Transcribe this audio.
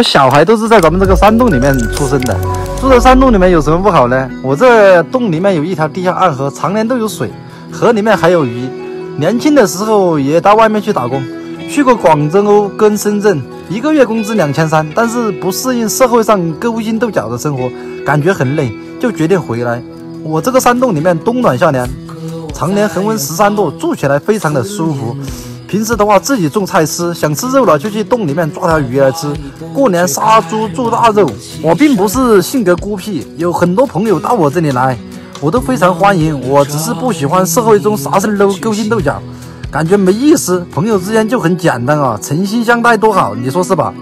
我小孩都是在咱们这个山洞里面出生的。住在山洞里面有什么不好呢？我这洞里面有一条地下暗河，常年都有水，河里面还有鱼。年轻的时候也到外面去打工，去过广州跟深圳，一个月工资两千三，但是不适应社会上勾心斗角的生活，感觉很累，就决定回来。我这个山洞里面冬暖夏凉，常年恒温十三度，住起来非常的舒服。平时的话自己种菜吃，想吃肉了就去洞里面抓条鱼来吃。过年杀猪做大肉。我并不是性格孤僻，有很多朋友到我这里来，我都非常欢迎。我只是不喜欢社会中啥事都勾心斗角，感觉没意思。朋友之间就很简单啊，诚心相待多好，你说是吧？